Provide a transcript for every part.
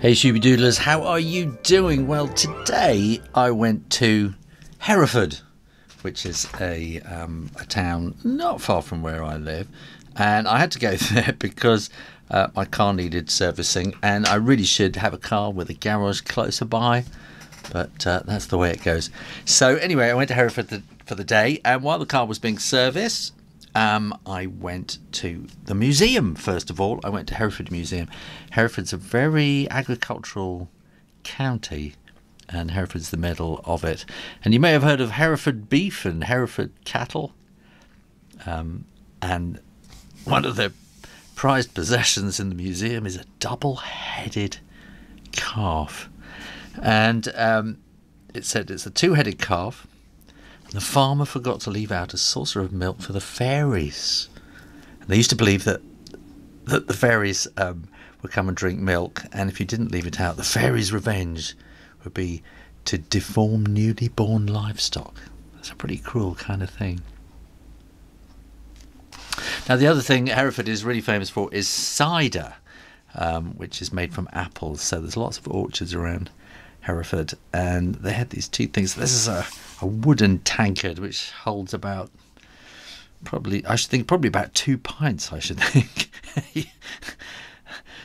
Hey, Shooby Doodlers, how are you doing? Well, today I went to Hereford, which is a, um, a town not far from where I live, and I had to go there because uh, my car needed servicing, and I really should have a car with a garage closer by, but uh, that's the way it goes. So, anyway, I went to Hereford the, for the day, and while the car was being serviced, um, I went to the museum first of all. I went to Hereford Museum. Hereford's a very agricultural county, and Hereford's the middle of it. And you may have heard of Hereford beef and Hereford cattle. Um, and one of the prized possessions in the museum is a double-headed calf, and um, it said it's a two-headed calf the farmer forgot to leave out a saucer of milk for the fairies. And they used to believe that that the fairies um, would come and drink milk, and if you didn't leave it out, the fairies' revenge would be to deform newly born livestock. That's a pretty cruel kind of thing. Now, the other thing Hereford is really famous for is cider, um, which is made from apples. So there's lots of orchards around Hereford, and they had these two things. This is a a wooden tankard which holds about probably I should think probably about two pints. I should think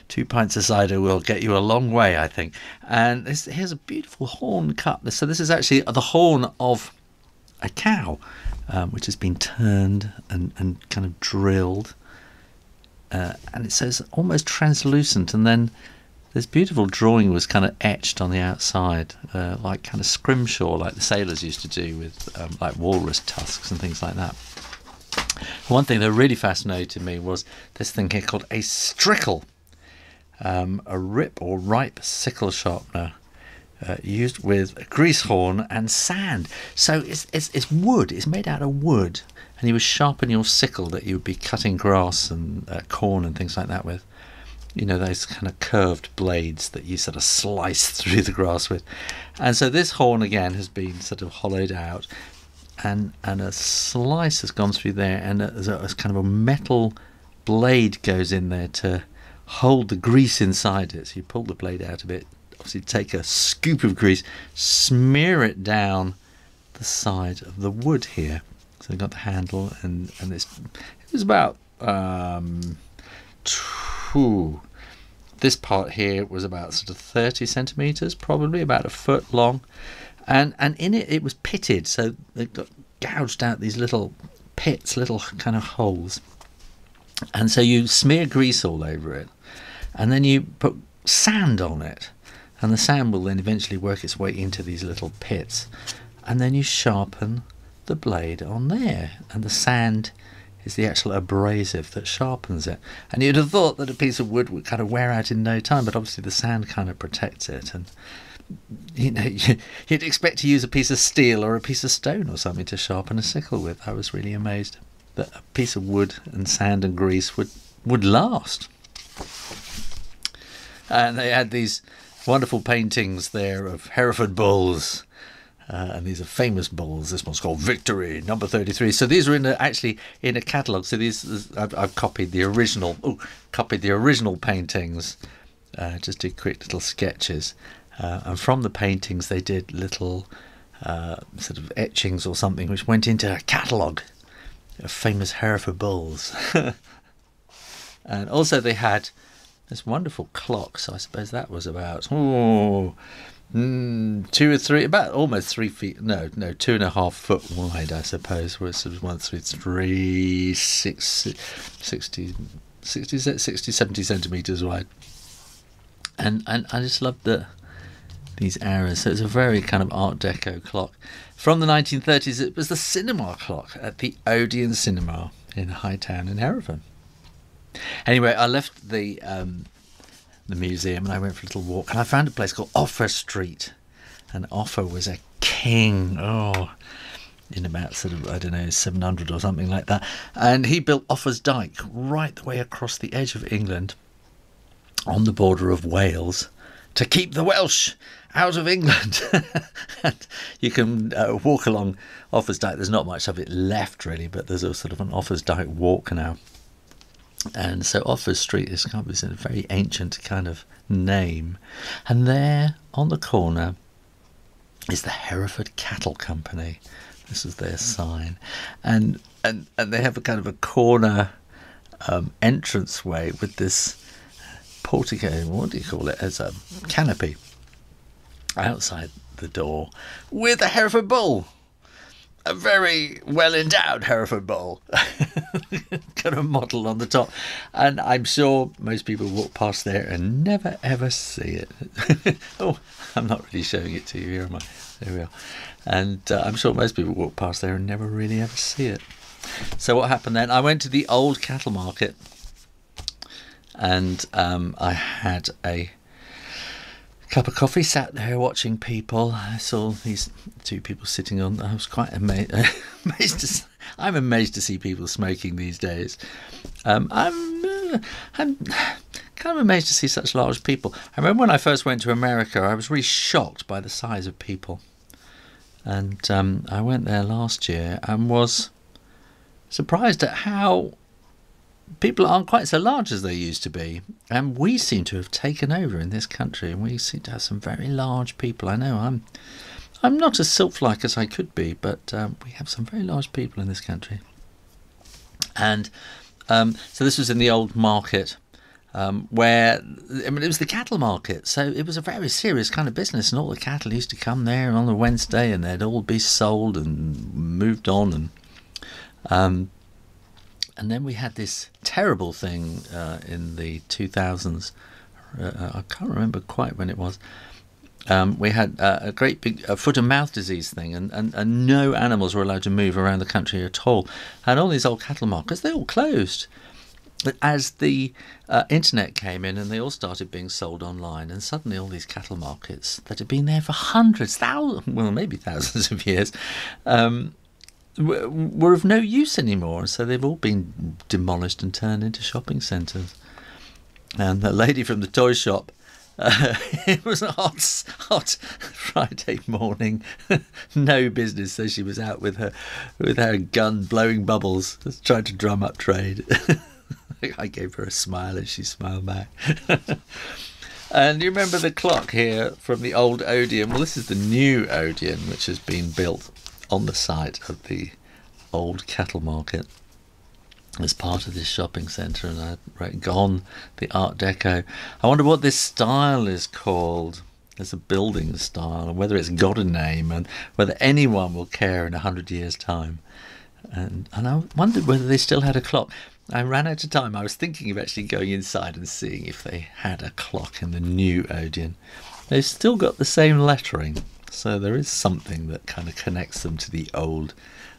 two pints of cider will get you a long way, I think. And this, here's a beautiful horn cup. So this is actually the horn of a cow, um, which has been turned and, and kind of drilled. Uh, and it says almost translucent, and then this beautiful drawing was kind of etched on the outside, uh, like kind of scrimshaw, like the sailors used to do with um, like walrus tusks and things like that. One thing that really fascinated me was this thing here called a strickle, um, a rip or ripe sickle sharpener. Uh, used with grease horn and sand. So it's, it's, it's wood, it's made out of wood, and you would sharpen your sickle that you would be cutting grass and uh, corn and things like that with you know, those kind of curved blades that you sort of slice through the grass with. And so this horn again has been sort of hollowed out and and a slice has gone through there and there's a, kind of a metal blade goes in there to hold the grease inside it. So you pull the blade out of it, obviously take a scoop of grease, smear it down the side of the wood here. So you've got the handle and, and this it was about um, this part here was about sort of 30 centimeters, probably about a foot long, and and in it it was pitted, so it got gouged out these little pits, little kind of holes, and so you smear grease all over it, and then you put sand on it, and the sand will then eventually work its way into these little pits, and then you sharpen the blade on there, and the sand is the actual abrasive that sharpens it. And you'd have thought that a piece of wood would kind of wear out in no time, but obviously the sand kind of protects it. And you know, you'd expect to use a piece of steel or a piece of stone or something to sharpen a sickle with. I was really amazed that a piece of wood and sand and grease would would last. And they had these wonderful paintings there of Hereford bulls uh, and these are famous bulls. This one's called Victory, number 33. So these are in a, actually in a catalogue. So these I've, I've, copied the original, oh, copied the original paintings. Uh, just did quick little sketches, uh, and from the paintings they did little uh, sort of etchings or something, which went into a catalogue of famous Hereford bulls. and also they had this wonderful clock. So I suppose that was about oh Mm, two or three, about almost three feet. No, no, two and a half foot wide, I suppose. was one, three, three, six, 60, 60, 60 70 centimeters wide. And and I just love the these arrows. So it's a very kind of Art Deco clock. From the 1930s, it was the cinema clock at the Odeon Cinema in Hightown in Hereford. Anyway, I left the um, the museum and I went for a little walk and I found a place called Offa Street. And Offa was a king. Oh, in about sort of I don't know 700 or something like that. And he built Offa's Dyke right the way across the edge of England, on the border of Wales, to keep the Welsh out of England. and you can uh, walk along Offa's Dyke. There's not much of it left really, but there's a sort of an Offa's Dyke walk now. And so Offa Street is kind of a very ancient kind of name. And there on the corner is the Hereford Cattle Company. This is their sign. And and, and they have a kind of a corner um, entranceway with this portico, what do you call it, as a canopy outside the door with a Hereford bull. A very well endowed Hereford bull. Got a model on the top. And I'm sure most people walk past there and never ever see it. oh, I'm not really showing it to you here, am I? There we are. And uh, I'm sure most people walk past there and never really ever see it. So what happened then? I went to the old cattle market and um, I had a cup of coffee, sat there watching people. I saw these two people sitting on. I was quite ama- amazed. To, I'm amazed to see people smoking these days. Um, I'm, uh, I'm kind of amazed to see such large people. I remember when I first went to America, I was really shocked by the size of people. And um, I went there last year and was surprised at how people aren't quite so large as they used to be. And we seem to have taken over in this country, and we seem to have some very large people. I know I'm, I'm not as sylph-like as I could be, but um, we have some very large people in this country. And um, so this was in the old market. Um, where I mean, it was the cattle market, so it was a very serious kind of business, and all the cattle used to come there on a Wednesday, and they'd all be sold and moved on, and um, and then we had this terrible thing uh, in the 2000s. Uh, I can't remember quite when it was. Um, we had uh, a great big uh, foot and mouth disease thing, and, and, and no animals were allowed to move around the country at all. And all these old cattle markets, they all closed. But as the uh, internet came in and they all started being sold online, and suddenly all these cattle markets that had been there for hundreds, thousands, well, maybe thousands of years, um, were of no use anymore. So they've all been demolished and turned into shopping centres. And the lady from the toy shop, uh, it was a hot, hot Friday morning, no business. So she was out with her, with her gun blowing bubbles, trying to drum up trade. I gave her a smile and she smiled back. and you remember the clock here from the old Odeon? Well, this is the new Odeon, which has been built on the site of the old cattle market as part of this shopping centre, and I wrote "Gone the Art Deco." I wonder what this style is called. As a building style, and whether it's got a name, and whether anyone will care in a hundred years' time. And and I wondered whether they still had a clock. I ran out of time. I was thinking of actually going inside and seeing if they had a clock in the new Odeon. They've still got the same lettering, so there is something that kind of connects them to the old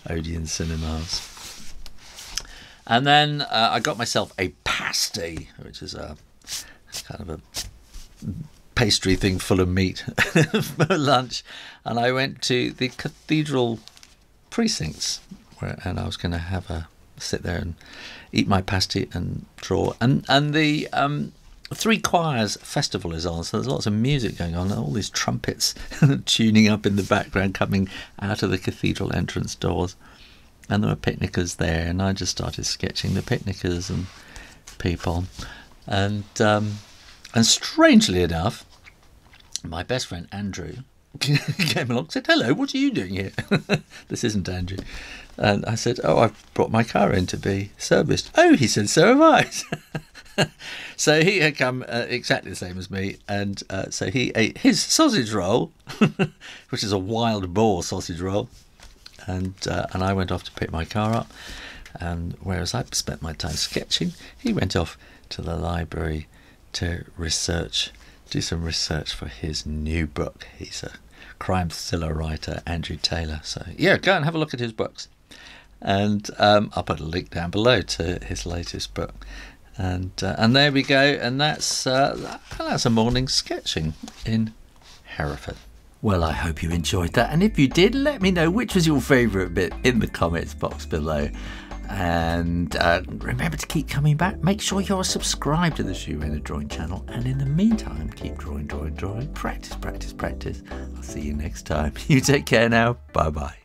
Odeon cinemas. And then uh, I got myself a pasty, which is a kind of a pastry thing full of meat for lunch. And I went to the cathedral precincts, where, and I was going to have a sit there and eat my pasty and draw. And and the um, Three Choirs festival is on, so there's lots of music going on, all these trumpets tuning up in the background coming out of the cathedral entrance doors. And there were picnickers there, and I just started sketching the picnickers and people. And um, and strangely enough, my best friend Andrew came along and said, Hello, what are you doing here? this isn't Andrew. And I said, Oh, I've brought my car in to be serviced. Oh, he said, So have I. so he had come uh, exactly the same as me, and uh, so he ate his sausage roll, which is a wild boar sausage roll, and uh, and I went off to pick my car up, and whereas I spent my time sketching, he went off to the library to research, do some research for his new book. He's a crime thriller writer, Andrew Taylor. So yeah, go and have a look at his books. And um, I'll put a link down below to his latest book and uh, and there we go. And that's uh, that's a morning sketching in Hereford. Well I hope you enjoyed that. And if you did let me know which was your favourite bit in the comments box below. And uh, remember to keep coming back. Make sure you're subscribed to the Shoo Rayner Drawing channel. And in the meantime keep drawing drawing drawing. Practice practice practice. I'll see you next time. You take care now. Bye bye